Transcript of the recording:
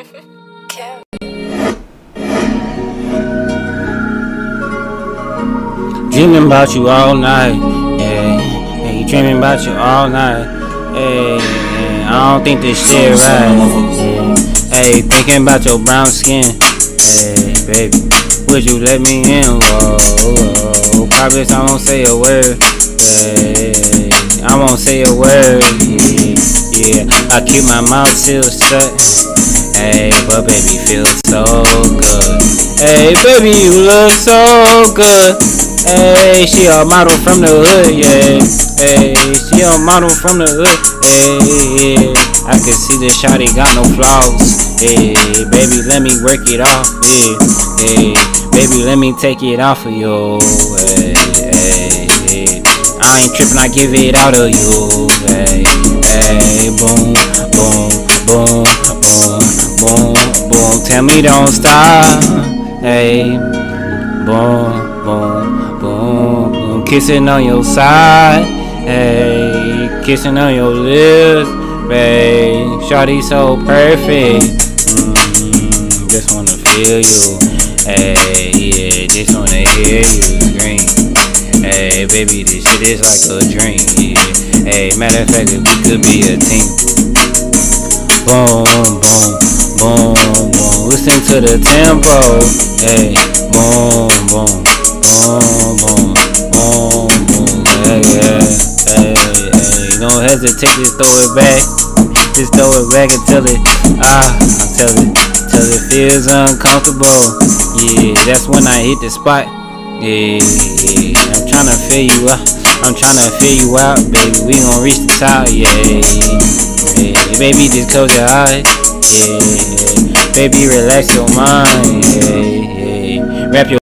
dreaming about you all night. Yeah, and you dreaming about you all night. Hey. I don't think this shit right. Hey, thinking about your brown skin. Hey, baby, would you let me in? Whoa, whoa. Promise I won't say a word. Hey, I won't say a word. Yeah, yeah. I keep my mouth still shut. Hey, but baby feels so good. Hey, baby, you look so good. Hey, she a model from the hood, yeah. Hey, she a model from the hood. Hey, yeah. I can see this shawty got no flaws. Hey, baby, let me work it off. Yeah, hey, baby, let me take it off of you. Hey, hey, hey. I ain't tripping, I give it out of you. Hey, hey, boom, me don't stop. Hey, boom, boom, boom. Kissing on your side. Hey, kissing on your lips. Babe, Shawty so perfect. Mm, just wanna feel you. Hey, yeah, just wanna hear you scream. Hey, baby, this shit is like a dream. Yeah. Hey, matter of fact, we could be a team. Boom, boom, boom, to the tempo. Hey, boom, boom, boom, boom, boom, boom. Hey, yeah. Hey, hey. Don't hesitate, just throw it back. Just throw it back until it, ah, until it, till it feels uncomfortable. Yeah, that's when I hit the spot. Yeah, yeah. I'm trying to feel you out. I'm trying to feel you out, baby. We gon' reach the top, yeah. yeah. Baby, just close your eyes. Yeah, baby, relax your mind. Yeah, yeah. Wrap your